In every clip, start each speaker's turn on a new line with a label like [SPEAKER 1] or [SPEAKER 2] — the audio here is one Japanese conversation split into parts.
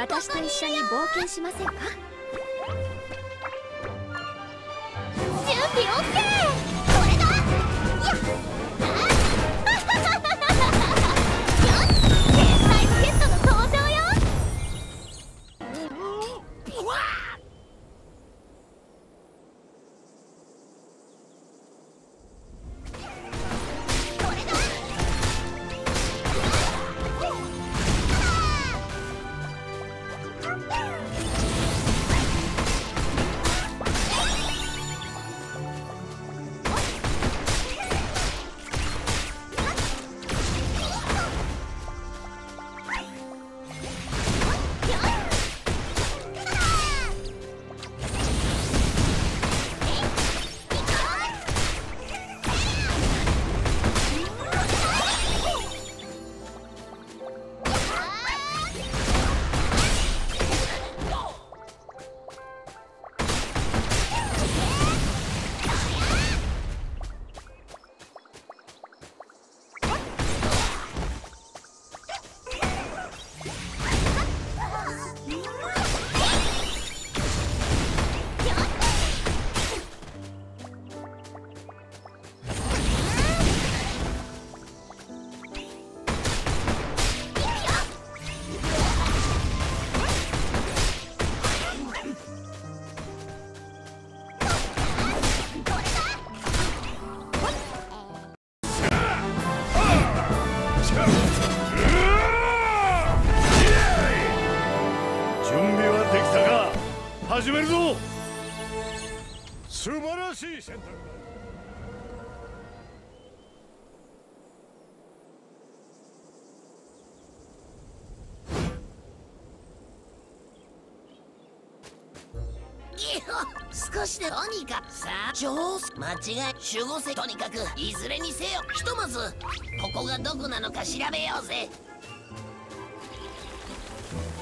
[SPEAKER 1] 私と一緒に冒険しませんか？
[SPEAKER 2] 準備 OK!
[SPEAKER 3] 少しでとにかくさあ上手。間違い守護せとにかくいずれにせよひとまずここがどこなのか調べようぜ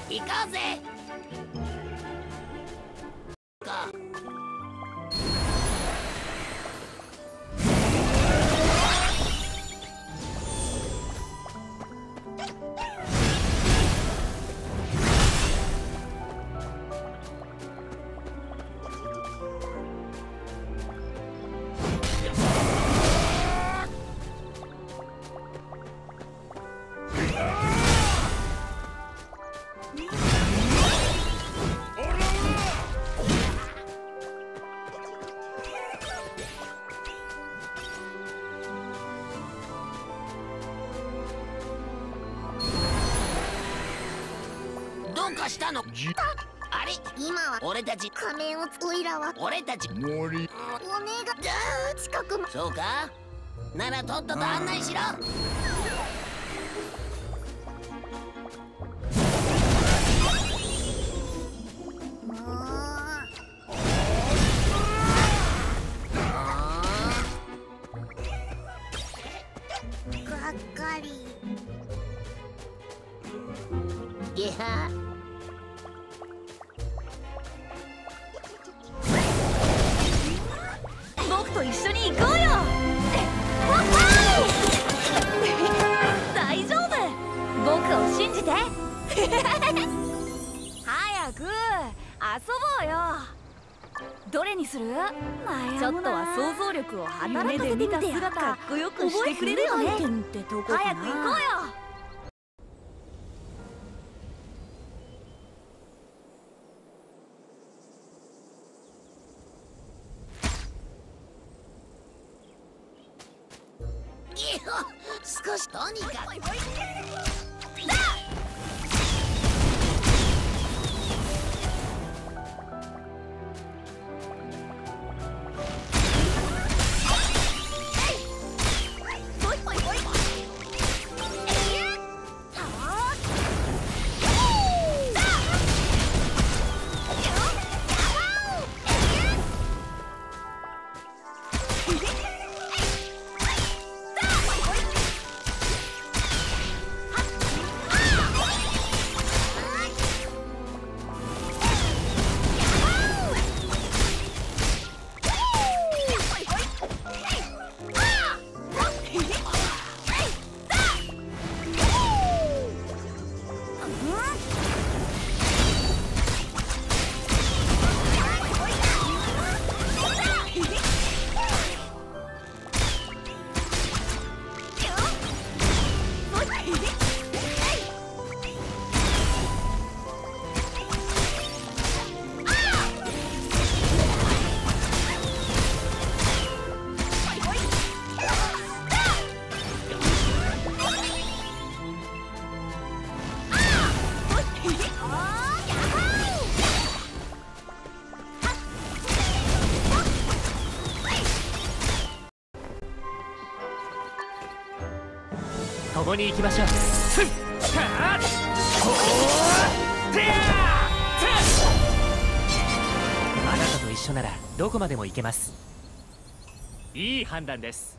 [SPEAKER 3] 行こうぜかしたのあれ？
[SPEAKER 2] 今は。
[SPEAKER 3] 俺たち。
[SPEAKER 2] 仮面をおいらは
[SPEAKER 3] 俺たち。
[SPEAKER 4] 森。
[SPEAKER 2] お願い。近くま。
[SPEAKER 3] そうか？ならとっとと案内しろ
[SPEAKER 1] と一緒に行こうよ。大丈夫。僕を信じて。早く遊ぼうよ。どれにする？ちょっとは想像力を働かせてみて姿。かっこよくしてくれるよね早く行こうよ
[SPEAKER 3] 少しとにかく。
[SPEAKER 5] 共に行きましょう。ふっ。あなたと一緒ならどこまでも行けますいい判断です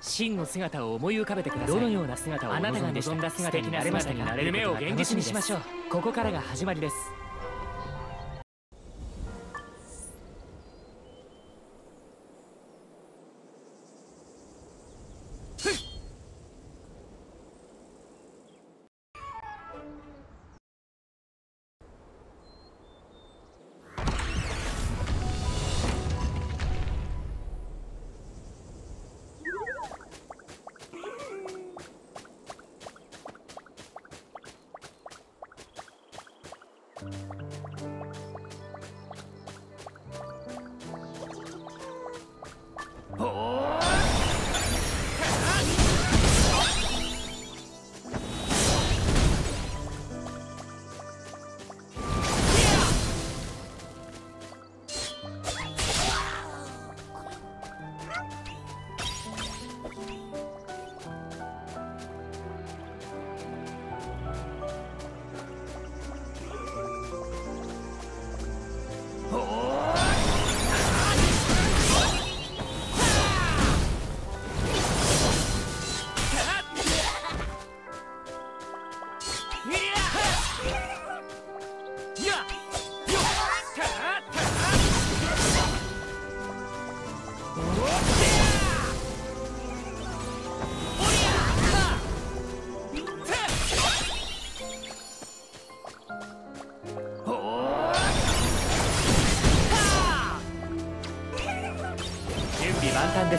[SPEAKER 5] 真の姿を思い浮かべてくださいどのような姿をあなたが望んだ姿になれましたか夢を現実にしましょうここからが始まりです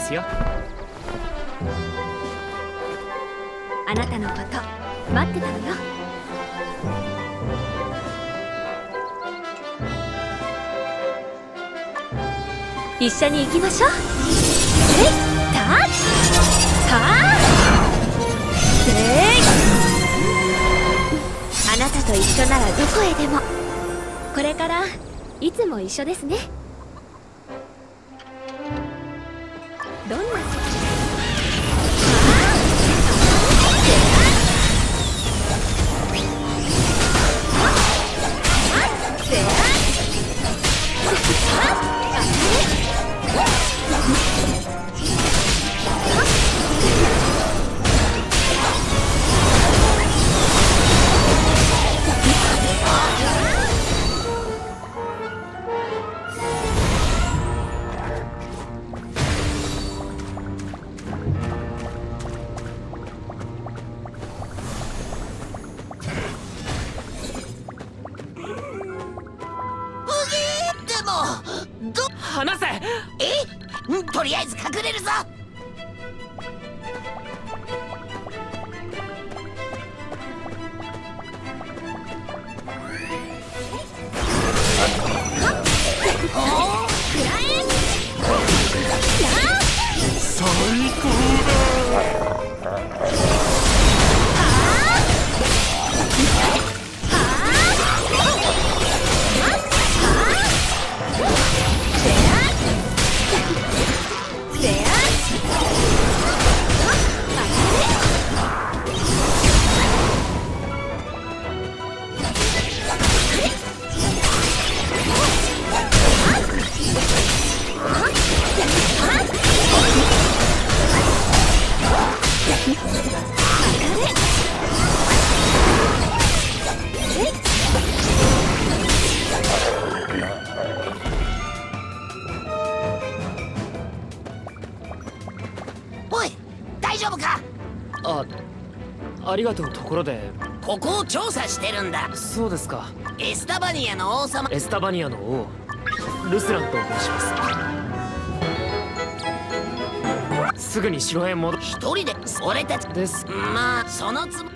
[SPEAKER 5] ですよ。
[SPEAKER 6] あなたのこと待ってたのよ。一緒に行きましょう。え？いたはああなたと一緒ならどこへでも。これからいつも一緒ですね。どんな
[SPEAKER 3] とりあえず隠れるぞ。
[SPEAKER 5] ありがとうところで。
[SPEAKER 3] ここを調査してるんだ。
[SPEAKER 5] そうですか。
[SPEAKER 3] エスタバニアの王様。
[SPEAKER 5] エスタバニアの王ルスランと申しますすぐに城へ戻
[SPEAKER 3] 一人で俺たち。
[SPEAKER 5] です。
[SPEAKER 3] まあそのつも